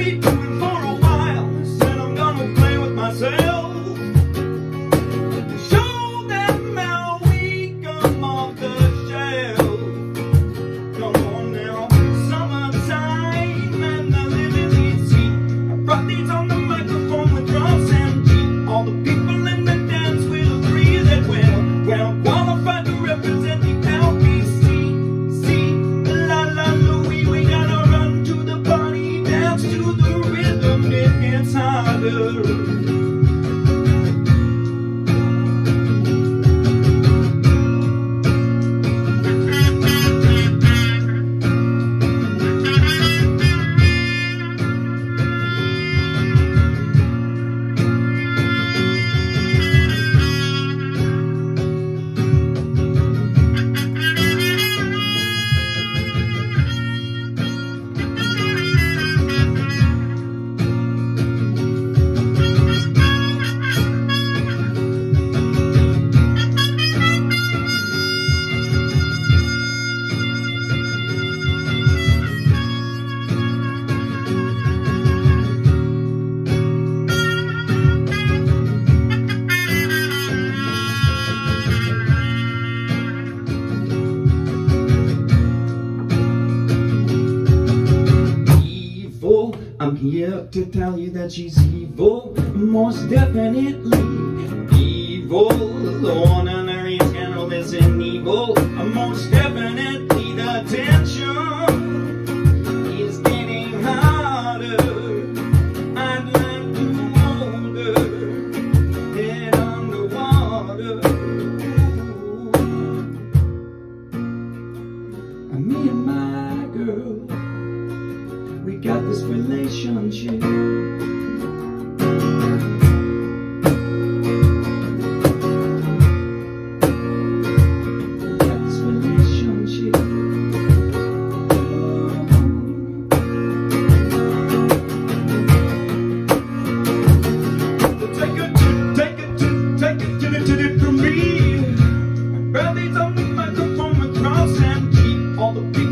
beat. Harder. Here to tell you that she's evil, most definitely evil. The one on her is an evil, most definitely the tension empty, all the people.